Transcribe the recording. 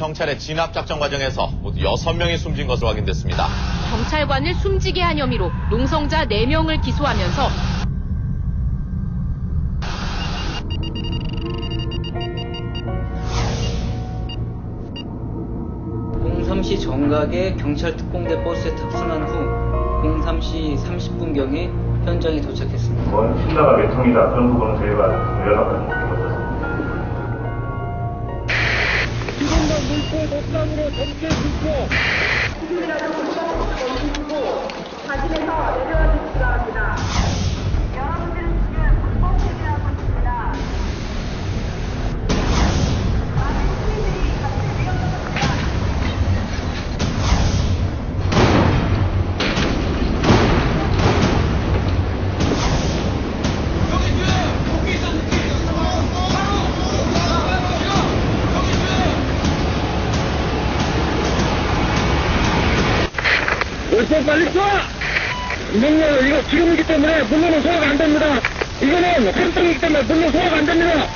경찰의 진압 작전 과정에서 모두 6명이 숨진 것으로 확인됐습니다. 경찰관을 숨지게 한 혐의로 농성자 4명을 기소하면서 공삼시 정각에 경찰 특공대 버스에 탑승한 후 03시 30분경에 현장에 도착했습니다. 뭔 신나가 몇 통이다 그런 부분은 저희가 연락을 못 드렸습니다. 자신에서 올때 빨리 쏴! 명령, 이거 지금이기 때문에 물론은 소화가 안 됩니다. 이거는 활동이기 때문에 물론 소화가 안 됩니다.